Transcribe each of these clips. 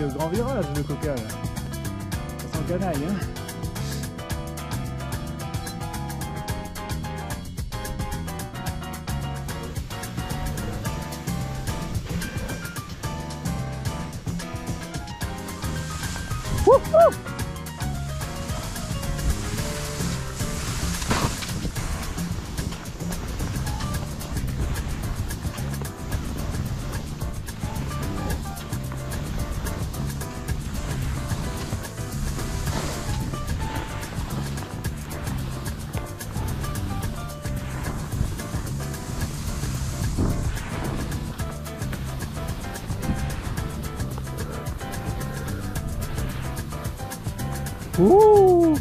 au grand virage, le coca, là. Ça sent canaille, hein. Wouhou Uh!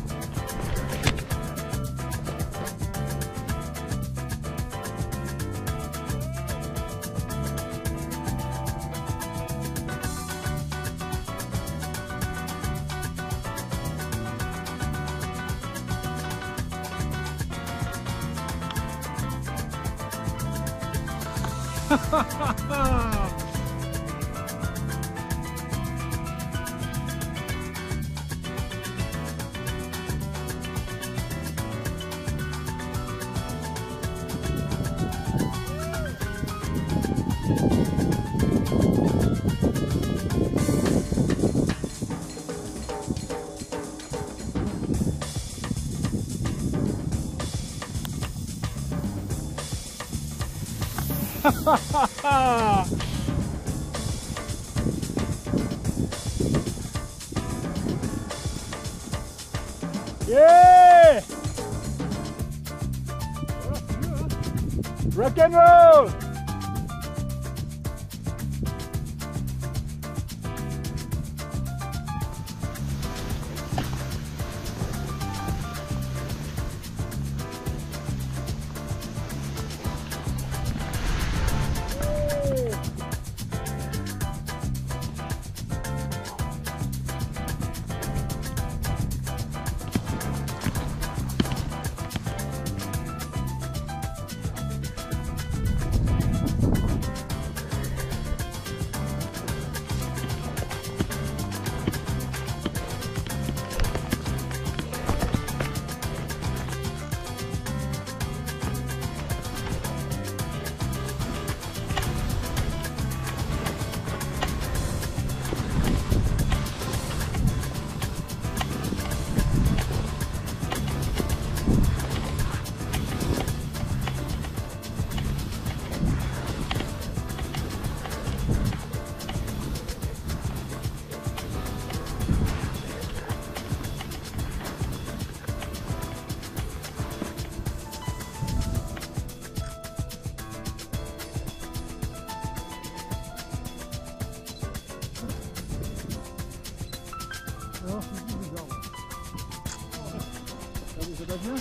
yeah! Rock and roll! C'est bizarre. Regardez, ça bien?